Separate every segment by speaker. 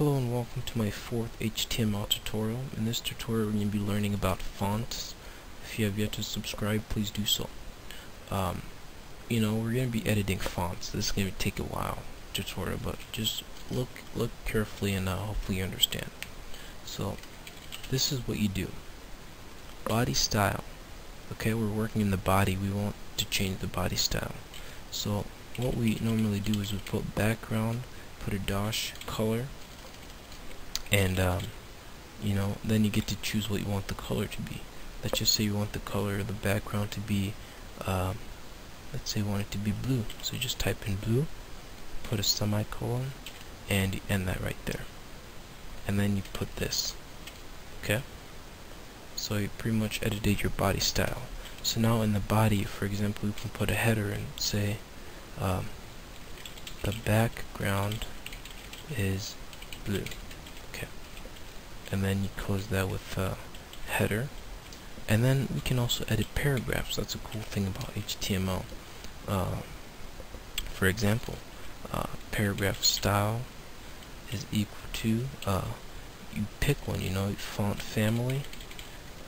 Speaker 1: welcome to my fourth HTML tutorial. In this tutorial we're going to be learning about fonts. If you have yet to subscribe, please do so. Um, you know, we're going to be editing fonts. This is going to take a while, tutorial, but just look look carefully and uh, hopefully you understand. So, this is what you do. Body style. Okay, we're working in the body. We want to change the body style. So, what we normally do is we put background, put a dash, color, and um, you know then you get to choose what you want the color to be. Let's just say you want the color of the background to be um, let's say you want it to be blue. So you just type in blue put a semicolon and end that right there. And then you put this okay? So you pretty much edited your body style. So now in the body for example you can put a header and say um, the background is blue and then you close that with uh, header. And then we can also edit paragraphs. That's a cool thing about HTML uh, for example uh, paragraph style is equal to uh, you pick one you know font family.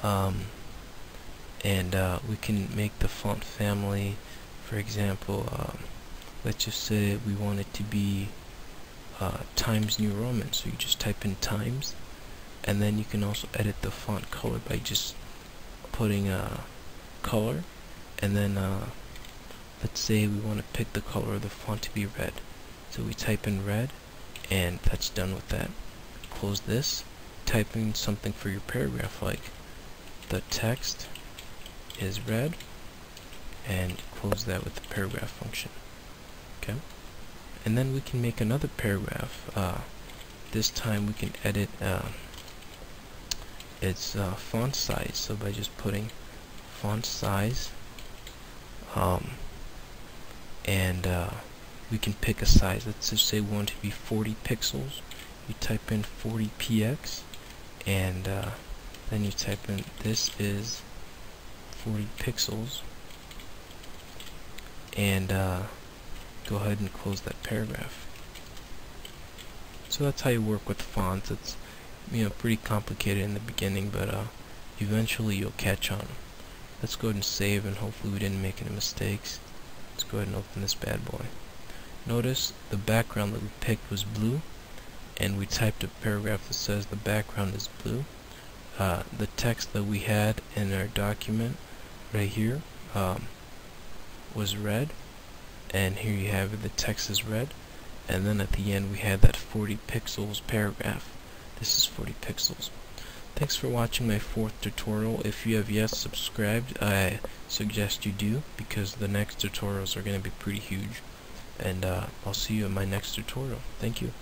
Speaker 1: Um, and uh, we can make the font family for example um, let's just say we want it to be uh, Times New Roman. So you just type in Times and then you can also edit the font color by just putting a color. And then uh, let's say we want to pick the color of the font to be red. So we type in red and that's done with that. Close this. Type in something for your paragraph like the text is red and close that with the paragraph function. Okay? And then we can make another paragraph uh, this time we can edit uh, its uh, font size so by just putting font size um, and uh, we can pick a size. Let's just say we want to be 40 pixels. You type in 40 px and uh, then you type in this is 40 pixels and uh, go ahead and close that paragraph. So that's how you work with fonts. It's you know, pretty complicated in the beginning, but uh, eventually you'll catch on. Let's go ahead and save, and hopefully we didn't make any mistakes. Let's go ahead and open this bad boy. Notice the background that we picked was blue, and we typed a paragraph that says the background is blue. Uh, the text that we had in our document right here um, was red, and here you have it, the text is red, and then at the end we had that 40 pixels paragraph. This is 40 pixels. Thanks for watching my fourth tutorial. If you have yet subscribed, I suggest you do because the next tutorials are going to be pretty huge. And uh, I'll see you in my next tutorial. Thank you.